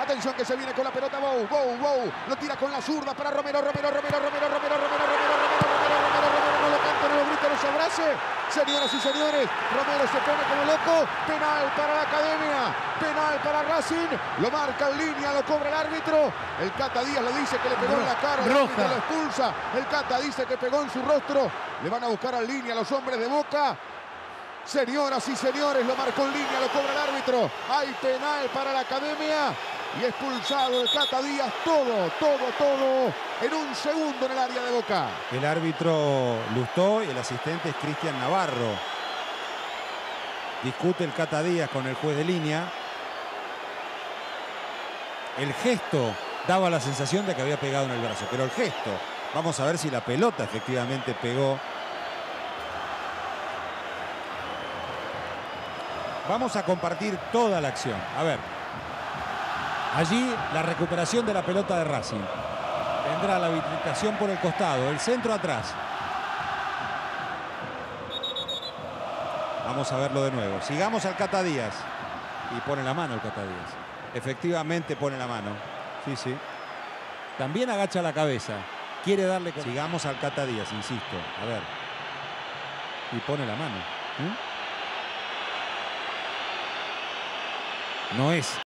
Atención que se viene con la pelota Bow, Bow, Bow. Lo tira con la zurda para Romero, Romero, Romero, Romero, Romero, Romero, Romero, Romero, Romero, Romero, Romero, no lo cante, no lo grite, no se abrace. Señoras y señores, Romero se pone como loco. Penal para la academia. Penal para Racing. Lo marca en línea, lo cobra el árbitro. El Cata Díaz le dice que le pegó en la cara. El árbitro lo expulsa. El Cata dice que pegó en su rostro. Le van a buscar en línea los hombres de Boca. Señoras y señores, lo marcó en línea, lo cobra el árbitro. Hay penal para la academia. Y expulsado el Cata Díaz. Todo, todo, todo en un segundo en el área de Boca. El árbitro Lustó y el asistente es Cristian Navarro. Discute el Cata Díaz con el juez de línea. El gesto daba la sensación de que había pegado en el brazo, pero el gesto, vamos a ver si la pelota efectivamente pegó Vamos a compartir toda la acción. A ver. Allí la recuperación de la pelota de Racing. Vendrá la habilitación por el costado. El centro atrás. Vamos a verlo de nuevo. Sigamos al Cata Díaz. Y pone la mano el Cata Díaz. Efectivamente pone la mano. Sí, sí. También agacha la cabeza. Quiere darle... Sigamos al Cata Díaz, insisto. A ver. Y pone la mano. ¿eh? No es